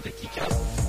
的聞きま